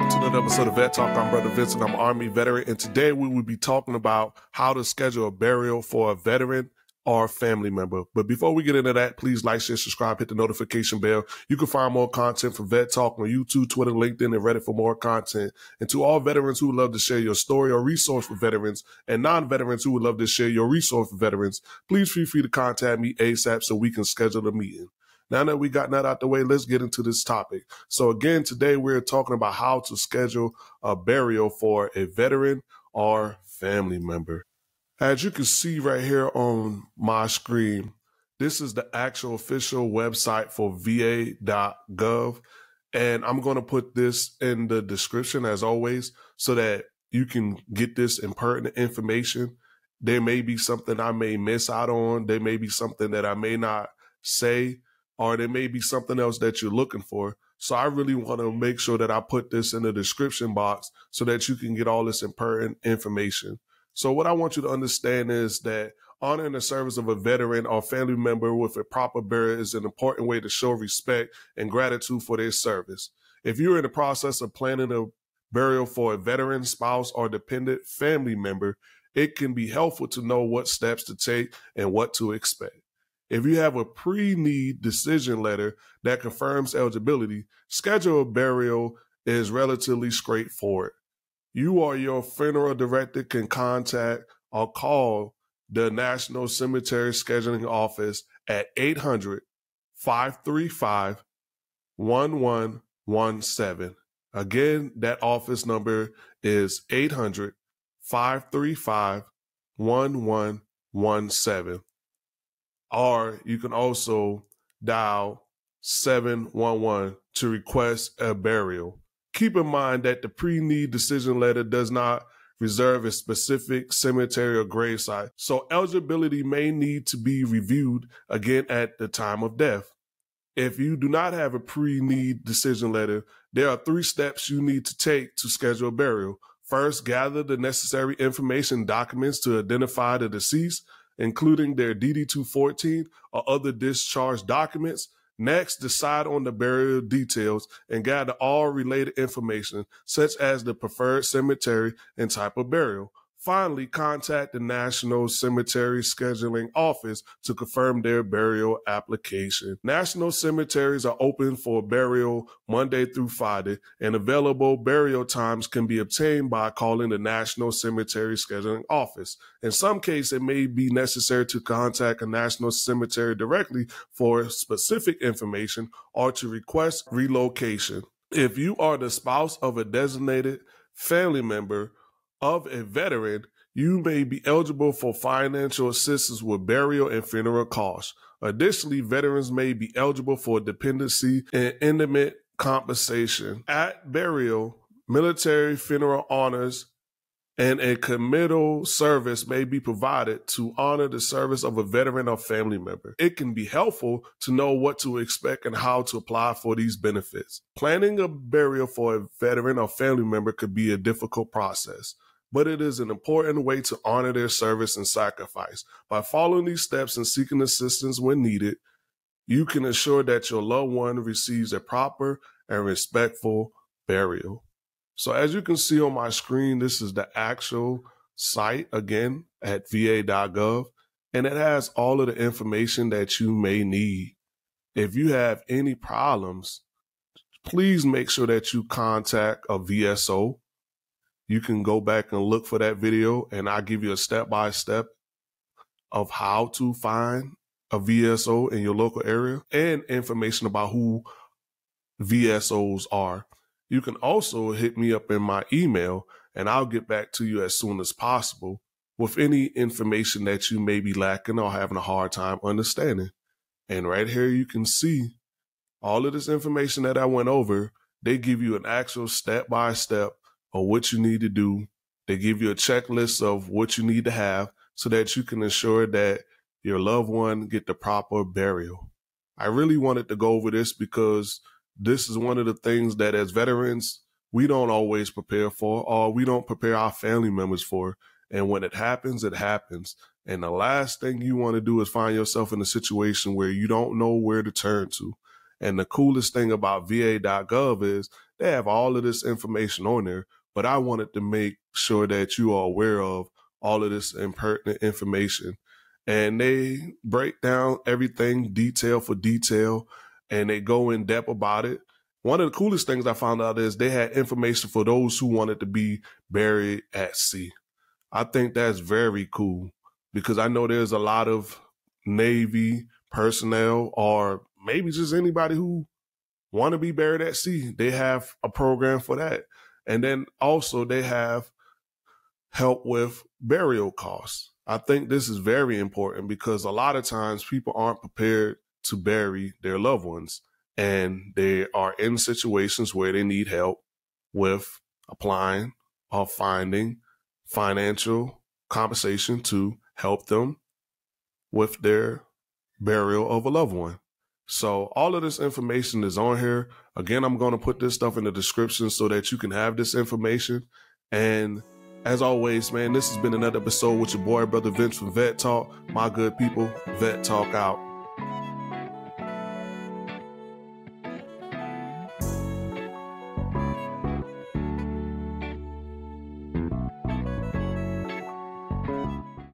episode of Vet Talk. I'm Brother Vincent. I'm Army veteran, and today we will be talking about how to schedule a burial for a veteran or family member. But before we get into that, please like, share, subscribe, hit the notification bell. You can find more content from Vet Talk on YouTube, Twitter, LinkedIn, and Reddit for more content. And to all veterans who would love to share your story or resource for veterans, and non-veterans who would love to share your resource for veterans, please feel free to contact me ASAP so we can schedule a meeting. Now that we got that out the way, let's get into this topic. So again, today we're talking about how to schedule a burial for a veteran or family member. As you can see right here on my screen, this is the actual official website for va.gov. And I'm going to put this in the description as always so that you can get this impertinent information. There may be something I may miss out on. There may be something that I may not say, or there may be something else that you're looking for. So I really want to make sure that I put this in the description box so that you can get all this important information. So what I want you to understand is that honoring the service of a veteran or family member with a proper burial is an important way to show respect and gratitude for their service. If you're in the process of planning a burial for a veteran, spouse, or dependent family member, it can be helpful to know what steps to take and what to expect. If you have a pre-need decision letter that confirms eligibility, schedule a burial is relatively straightforward you or your funeral director can contact or call the National Cemetery Scheduling Office at 800 535 1117. Again, that office number is 800 535 1117. Or you can also dial 711 to request a burial keep in mind that the pre-need decision letter does not reserve a specific cemetery or gravesite, so eligibility may need to be reviewed again at the time of death. If you do not have a pre-need decision letter, there are three steps you need to take to schedule a burial. First, gather the necessary information documents to identify the deceased, including their DD-214 or other discharge documents Next, decide on the burial details and gather all related information, such as the preferred cemetery and type of burial. Finally, contact the National Cemetery Scheduling Office to confirm their burial application. National cemeteries are open for burial Monday through Friday, and available burial times can be obtained by calling the National Cemetery Scheduling Office. In some cases, it may be necessary to contact a national cemetery directly for specific information or to request relocation. If you are the spouse of a designated family member, of a veteran, you may be eligible for financial assistance with burial and funeral costs. Additionally, veterans may be eligible for dependency and intimate compensation. At burial, military funeral honors and a committal service may be provided to honor the service of a veteran or family member. It can be helpful to know what to expect and how to apply for these benefits. Planning a burial for a veteran or family member could be a difficult process but it is an important way to honor their service and sacrifice. By following these steps and seeking assistance when needed, you can ensure that your loved one receives a proper and respectful burial. So as you can see on my screen, this is the actual site again at va.gov, and it has all of the information that you may need. If you have any problems, please make sure that you contact a VSO you can go back and look for that video and I'll give you a step by step of how to find a VSO in your local area and information about who VSOs are. You can also hit me up in my email and I'll get back to you as soon as possible with any information that you may be lacking or having a hard time understanding. And right here, you can see all of this information that I went over. They give you an actual step by step or what you need to do. They give you a checklist of what you need to have so that you can ensure that your loved one get the proper burial. I really wanted to go over this because this is one of the things that as veterans, we don't always prepare for or we don't prepare our family members for. And when it happens, it happens. And the last thing you want to do is find yourself in a situation where you don't know where to turn to. And the coolest thing about VA.gov is They have all of this information on there, but I wanted to make sure that you are aware of all of this impertinent information. And they break down everything detail for detail and they go in depth about it. One of the coolest things I found out is they had information for those who wanted to be buried at sea. I think that's very cool because I know there's a lot of Navy personnel or maybe just anybody who want to be buried at sea. They have a program for that. And then also they have help with burial costs. I think this is very important because a lot of times people aren't prepared to bury their loved ones and they are in situations where they need help with applying or finding financial compensation to help them with their burial of a loved one. So all of this information is on here. Again, I'm going to put this stuff in the description so that you can have this information. And as always, man, this has been another episode with your boy, brother Vince from Vet Talk. My good people, Vet Talk out.